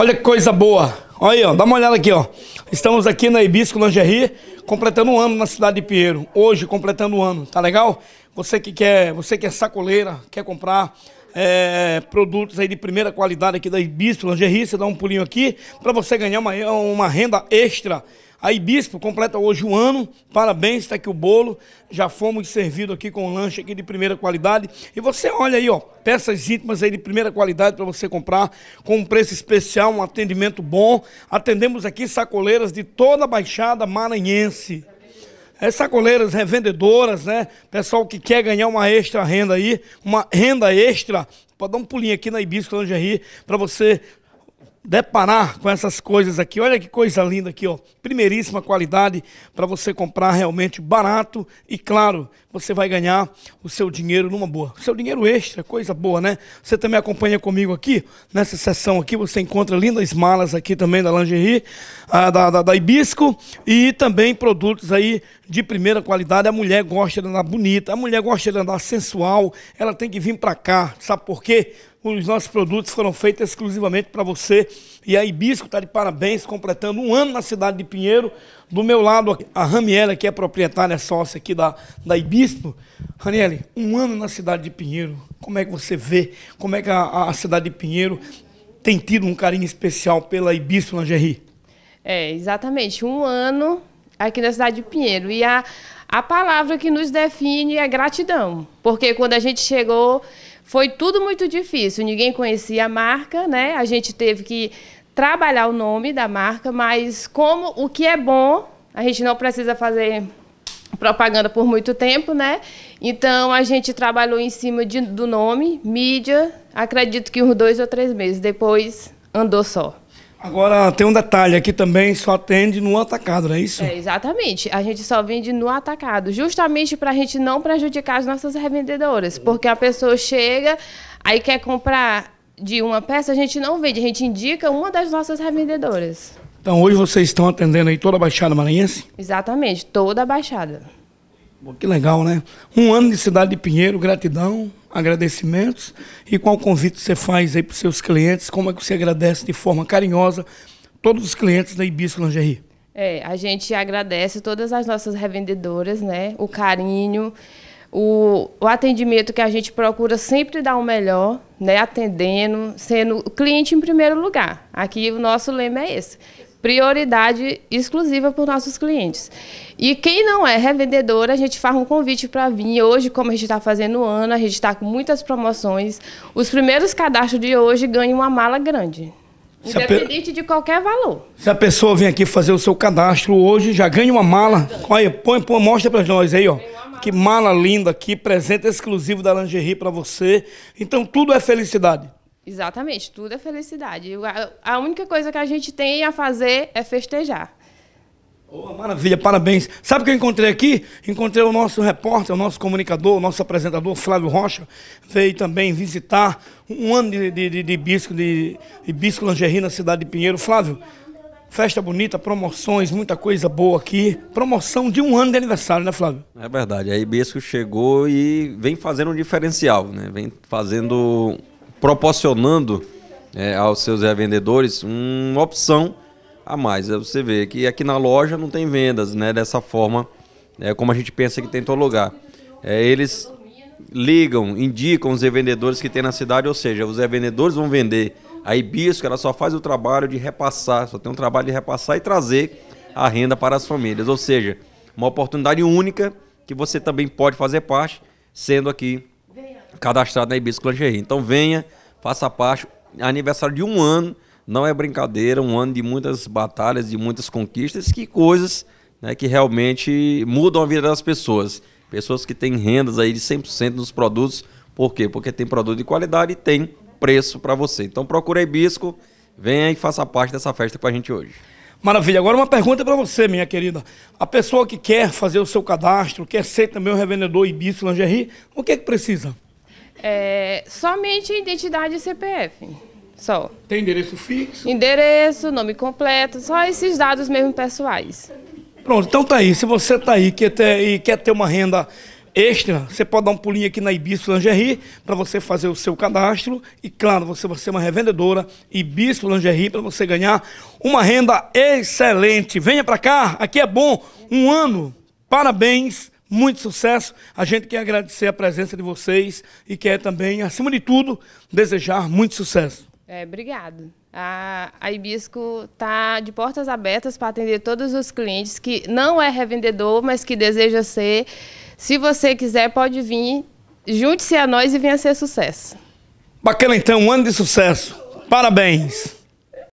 Olha que coisa boa. Olha aí, ó, dá uma olhada aqui, ó. Estamos aqui na Hibisco Lingerie, completando um ano na cidade de Pinheiro. Hoje, completando um ano, tá legal? Você que quer, você que é sacoleira, quer comprar é, produtos aí de primeira qualidade aqui da Hibisco Lingerie, você dá um pulinho aqui para você ganhar uma, uma renda extra a Ibispo completa hoje um ano, parabéns, está aqui o bolo, já fomos servidos aqui com um lanche aqui de primeira qualidade. E você olha aí, ó, peças íntimas aí de primeira qualidade para você comprar, com um preço especial, um atendimento bom. Atendemos aqui sacoleiras de toda a Baixada Maranhense. É sacoleiras revendedoras, né? Pessoal que quer ganhar uma extra renda aí, uma renda extra, pode dar um pulinho aqui na Ibisco Lingerie para você deparar com essas coisas aqui. Olha que coisa linda aqui, ó. Primeiríssima qualidade para você comprar realmente barato e claro, você vai ganhar o seu dinheiro numa boa. O seu dinheiro extra, coisa boa, né? Você também acompanha comigo aqui, nessa sessão aqui, você encontra lindas malas aqui também da lingerie, a, da, da, da Ibisco e também produtos aí de primeira qualidade. A mulher gosta de andar bonita, a mulher gosta de andar sensual, ela tem que vir para cá, sabe por quê? Os nossos produtos foram feitos exclusivamente para você. E a Ibisco está de parabéns, completando um ano na cidade de Pinheiro. Do meu lado, a Ramiela, que é proprietária sócia aqui da, da Ibisco. Raniele, um ano na cidade de Pinheiro. Como é que você vê? Como é que a, a cidade de Pinheiro tem tido um carinho especial pela Ibisco Lingerie? É, exatamente. Um ano aqui na cidade de Pinheiro. E a, a palavra que nos define é gratidão. Porque quando a gente chegou foi tudo muito difícil, ninguém conhecia a marca, né? A gente teve que trabalhar o nome da marca, mas como o que é bom, a gente não precisa fazer propaganda por muito tempo, né? Então a gente trabalhou em cima de, do nome, mídia, acredito que uns dois ou três meses, depois andou só. Agora tem um detalhe aqui também, só atende no atacado, não é isso? É, exatamente. A gente só vende no atacado, justamente para a gente não prejudicar as nossas revendedoras. Porque a pessoa chega, aí quer comprar de uma peça, a gente não vende, a gente indica uma das nossas revendedoras. Então hoje vocês estão atendendo aí toda a Baixada Maranhense? Exatamente, toda a Baixada. Pô, que legal, né? Um ano de Cidade de Pinheiro, gratidão, agradecimentos. E qual convite você faz aí para os seus clientes? Como é que você agradece de forma carinhosa todos os clientes da Ibisco Lingerie? É, a gente agradece todas as nossas revendedoras, né? O carinho, o, o atendimento que a gente procura sempre dar o melhor, né? Atendendo, sendo o cliente em primeiro lugar. Aqui o nosso lema é esse prioridade exclusiva para os nossos clientes. E quem não é revendedor, a gente faz um convite para vir. Hoje, como a gente está fazendo o ano, a gente está com muitas promoções. Os primeiros cadastros de hoje ganham uma mala grande. Independente pe... de qualquer valor. Se a pessoa vem aqui fazer o seu cadastro hoje, já ganha uma mala. Olha, põe, põe mostra para nós aí, ó. Que mala linda aqui, presente exclusivo da lingerie para você. Então tudo é felicidade. Exatamente, tudo é felicidade. A única coisa que a gente tem a fazer é festejar. Oh, maravilha, parabéns. Sabe o que eu encontrei aqui? Encontrei o nosso repórter, o nosso comunicador, o nosso apresentador, Flávio Rocha, veio também visitar um ano de, de, de, de bisco, de, de bisco lingerie na cidade de Pinheiro. Flávio, festa bonita, promoções, muita coisa boa aqui. Promoção de um ano de aniversário, né, Flávio? É verdade. A Ibisco chegou e vem fazendo um diferencial, né? Vem fazendo proporcionando é, aos seus revendedores uma opção a mais. Você vê que aqui na loja não tem vendas né, dessa forma, é, como a gente pensa que tem em todo lugar. É, eles ligam, indicam os revendedores que tem na cidade, ou seja, os revendedores vão vender. A Ibisco ela só faz o trabalho de repassar, só tem um trabalho de repassar e trazer a renda para as famílias. Ou seja, uma oportunidade única que você também pode fazer parte, sendo aqui cadastrado na Hibisco Lingerie. Então venha, faça parte. Aniversário de um ano, não é brincadeira, um ano de muitas batalhas, de muitas conquistas, que coisas né, que realmente mudam a vida das pessoas. Pessoas que têm rendas aí de 100% nos produtos. Por quê? Porque tem produto de qualidade e tem preço para você. Então procure a Hibisco, venha e faça parte dessa festa com a gente hoje. Maravilha. Agora uma pergunta para você, minha querida. A pessoa que quer fazer o seu cadastro, quer ser também um revendedor Ibisco Lingerie, o que é que precisa? É, somente identidade e CPF. Só. Tem endereço fixo? Endereço, nome completo, só esses dados mesmo pessoais. Pronto, então tá aí. Se você tá aí quer ter, e quer ter uma renda extra, você pode dar um pulinho aqui na Ibisco Lingerie para você fazer o seu cadastro e, claro, você vai ser uma revendedora Ibisco Lingerie para você ganhar uma renda excelente. Venha para cá, aqui é bom, um ano, parabéns, muito sucesso. A gente quer agradecer a presença de vocês e quer também, acima de tudo, desejar muito sucesso. É, obrigado. A, a Ibisco está de portas abertas para atender todos os clientes que não é revendedor, mas que deseja ser. Se você quiser, pode vir, junte-se a nós e venha ser sucesso. Bacana então, um ano de sucesso. Parabéns.